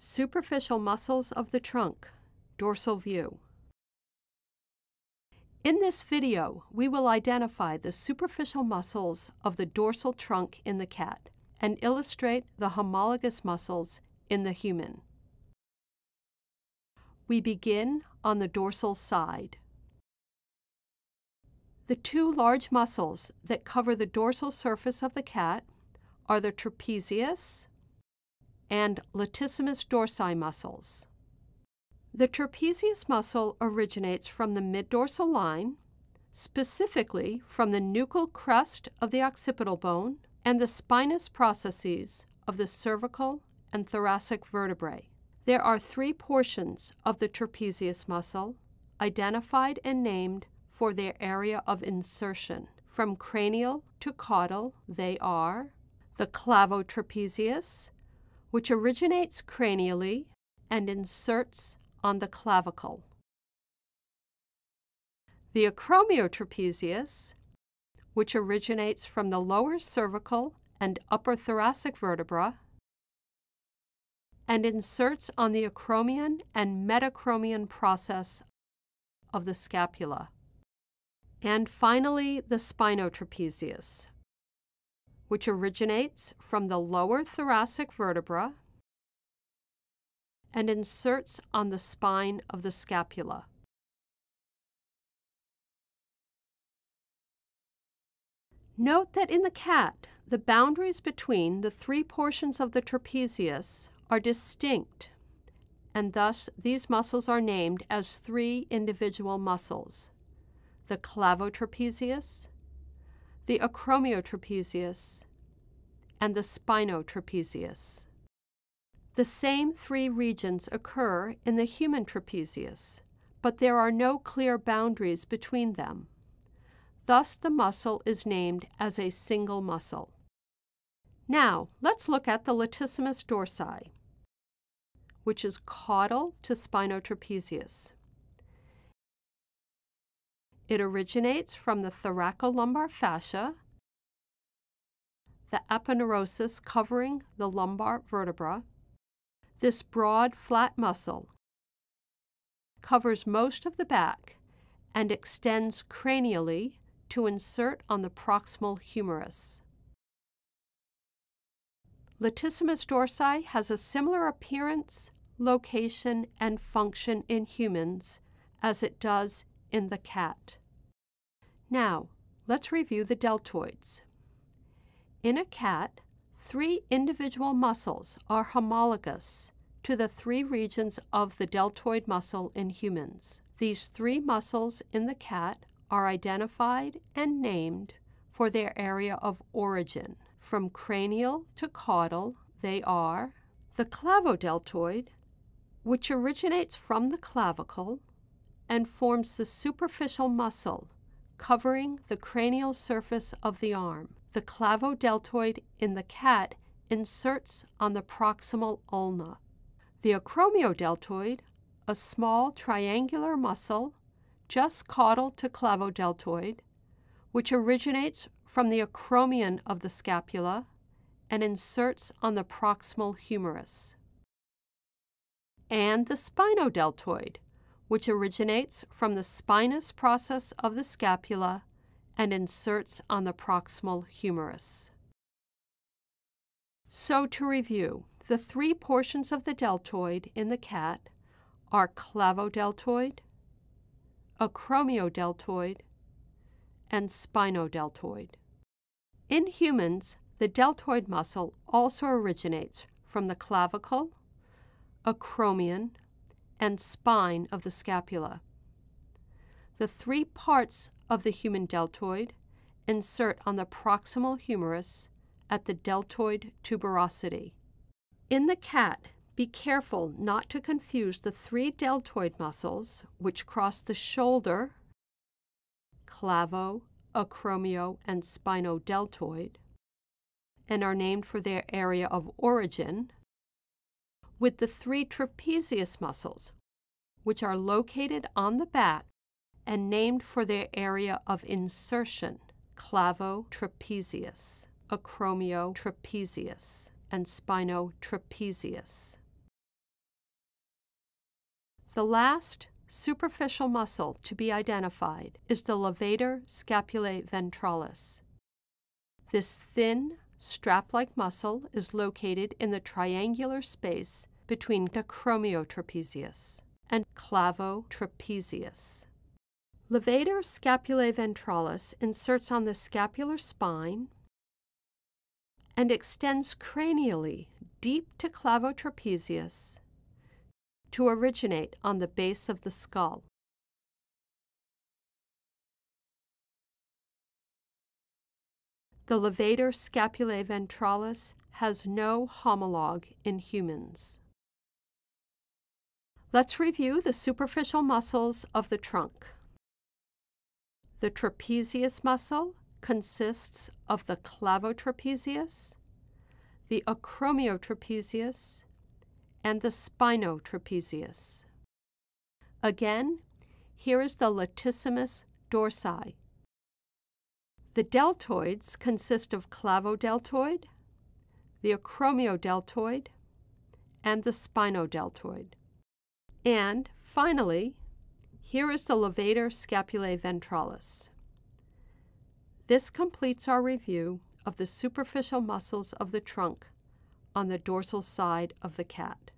Superficial muscles of the trunk, dorsal view. In this video, we will identify the superficial muscles of the dorsal trunk in the cat and illustrate the homologous muscles in the human. We begin on the dorsal side. The two large muscles that cover the dorsal surface of the cat are the trapezius and latissimus dorsi muscles. The trapezius muscle originates from the mid-dorsal line, specifically from the nuchal crest of the occipital bone and the spinous processes of the cervical and thoracic vertebrae. There are three portions of the trapezius muscle identified and named for their area of insertion. From cranial to caudal, they are the clavotrapezius, which originates cranially and inserts on the clavicle. The acromiotrapezius, which originates from the lower cervical and upper thoracic vertebra and inserts on the acromion and metacromion process of the scapula. And finally, the spinotrapezius, which originates from the lower thoracic vertebra and inserts on the spine of the scapula. Note that in the cat, the boundaries between the three portions of the trapezius are distinct, and thus these muscles are named as three individual muscles the clavotrapezius, the acromiotrapezius, and the spinotrapezius. The same three regions occur in the human trapezius, but there are no clear boundaries between them. Thus, the muscle is named as a single muscle. Now, let's look at the latissimus dorsi, which is caudal to spinotrapezius. It originates from the thoracolumbar fascia, the aponeurosis covering the lumbar vertebra. This broad, flat muscle covers most of the back and extends cranially to insert on the proximal humerus. Latissimus dorsi has a similar appearance, location, and function in humans as it does in the cat. Now, let's review the deltoids. In a cat, three individual muscles are homologous to the three regions of the deltoid muscle in humans. These three muscles in the cat are identified and named for their area of origin. From cranial to caudal, they are the clavodeltoid, which originates from the clavicle and forms the superficial muscle covering the cranial surface of the arm. The clavodeltoid in the cat inserts on the proximal ulna. The acromiodeltoid, a small triangular muscle just caudal to clavodeltoid, which originates from the acromion of the scapula and inserts on the proximal humerus. And the spinodeltoid, which originates from the spinous process of the scapula and inserts on the proximal humerus. So, to review, the three portions of the deltoid in the cat are clavodeltoid, acromiodeltoid, and spinodeltoid. In humans, the deltoid muscle also originates from the clavicle, acromion, and spine of the scapula. The three parts of the human deltoid insert on the proximal humerus at the deltoid tuberosity. In the cat, be careful not to confuse the three deltoid muscles which cross the shoulder, clavo, acromio, and spinodeltoid, and are named for their area of origin, with the three trapezius muscles, which are located on the back and named for their area of insertion, clavotrapezius, acromiotrapezius, and spinotrapezius. The last superficial muscle to be identified is the levator scapulae ventralis. This thin, strap like muscle is located in the triangular space between the acromiotrapezius and clavotrapezius. Levator scapulae ventralis inserts on the scapular spine and extends cranially deep to clavotrapezius to originate on the base of the skull. The levator scapulae ventralis has no homologue in humans. Let's review the superficial muscles of the trunk. The trapezius muscle consists of the clavotrapezius, the acromiotrapezius, and the spinotrapezius. Again, here is the latissimus dorsi. The deltoids consist of clavodeltoid, the acromiodeltoid, and the spinodeltoid. And finally, here is the levator scapulae ventralis. This completes our review of the superficial muscles of the trunk on the dorsal side of the cat.